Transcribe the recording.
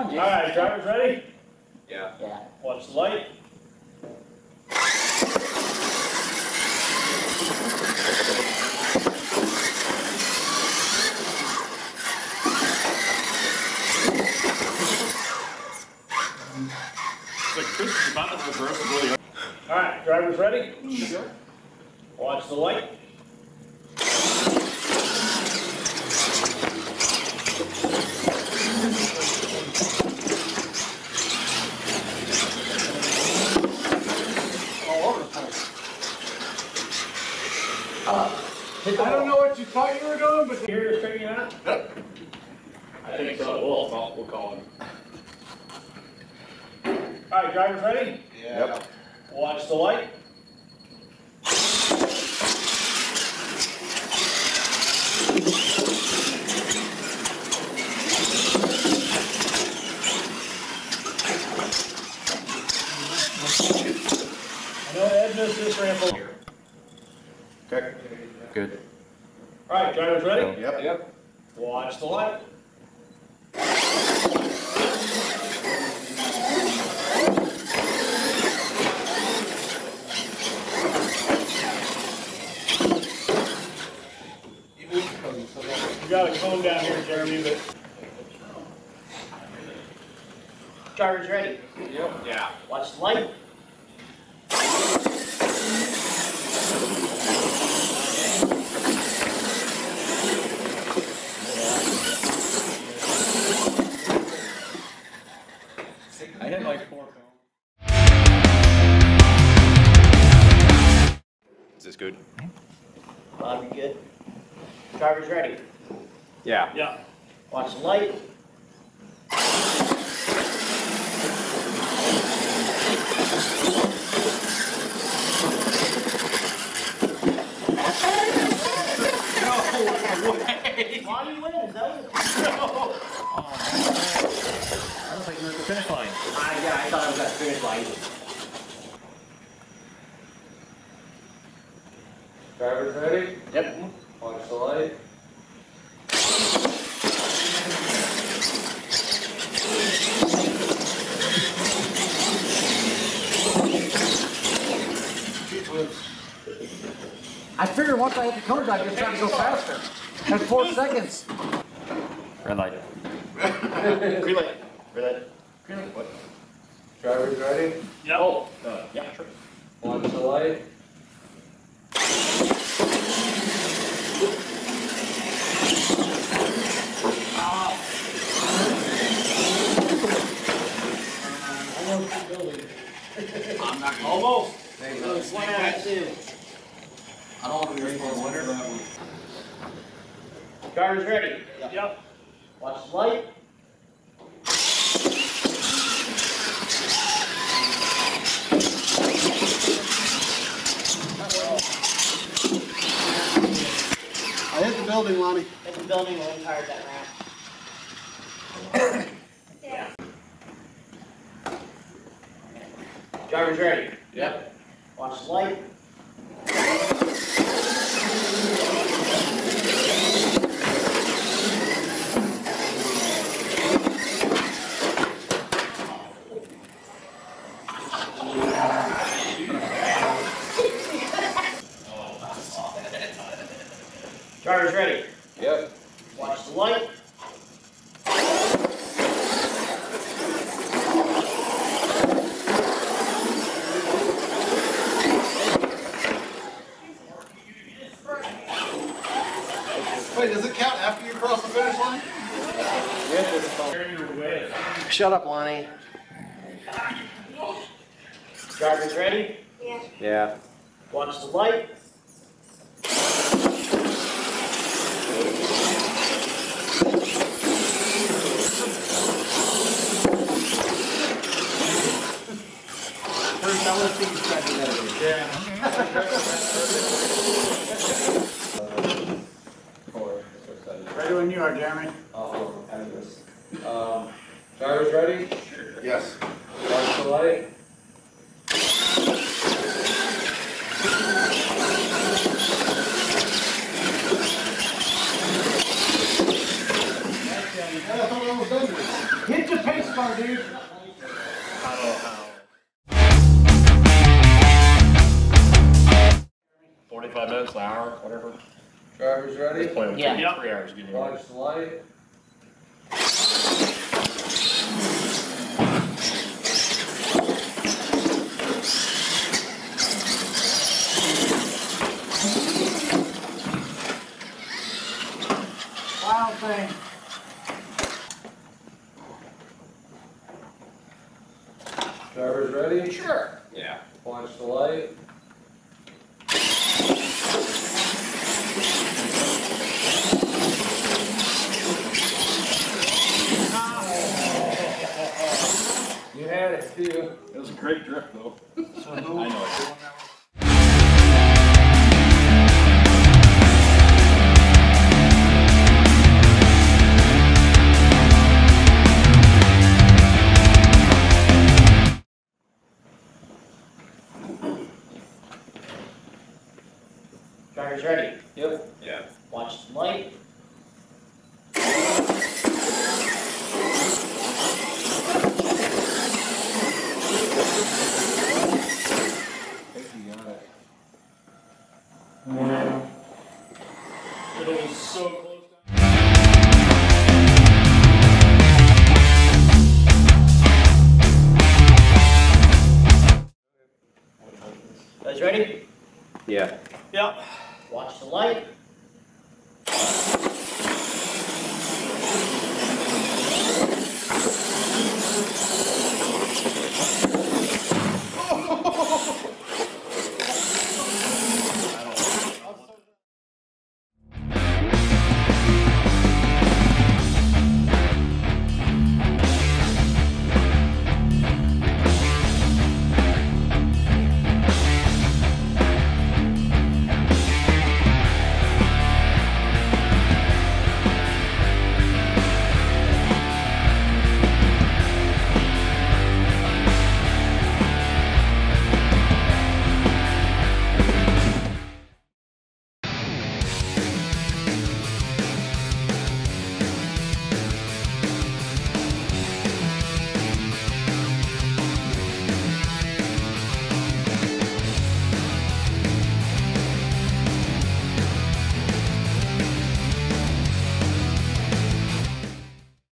on, Jason. right, drivers ready? Yeah. Yeah. Watch the light. It's like Chris is about to reverse really All right, drivers ready? Sure. Watch the light. All over the place. I don't know what you thought you were doing, but Here to straighten you out? I think so. We'll, call- we'll call him. All right, drivers ready? Yep. Watch the light. I know Ed missed this ramp over here. Okay. Good. All right, drivers ready? Yep. Yep. Watch the light. You got a cone down here, Jeremy, but Drivers ready. Yep. Yeah. Watch the light. I hit like four. Is this good? Bob, you good? Drivers ready. Yeah. yeah. Watch the light. Lonnie wins, that was a I don't think we're at the finish line. Ah, yeah, I thought I was at the finish line. Drivers ready? Yep. Mm-hmm. Watch the light. I figured once I hit the cones, I'd just try to go faster. At four seconds. Red light. Green light. Red light. Green light. Drivers ready? Yep. Oh, uh, yeah, sure. Watch the light. I'm not almost. One out of two. I don't want to be ready for the winter. Drivers ready. Yep. Watch the light. Building, Lonnie. Hit the building, we're tired that ramp. Drivers ready. Yep. Watch the light. Drivers ready. Yep. Watch the light. Wait, does it count after you cross the finish line? Turn. Shut up, Lonnie. Drivers ready. Yeah. Yeah. Watch the light. First, I want to see you try to do that again. Four. Ready when you are, Jeremy. Oh, fabulous. Um, drivers ready? Yes. Watch the light. Hit the pace car, dude. Minutes, whatever. Drivers At this ready? point, we Yeah. take three hours getting here. Watch the light. Wild thing. Drivers ready? Sure. Yeah. Watch the light. You had it. It was a great drift though. So I know Yeah. Yeah. Watch the light.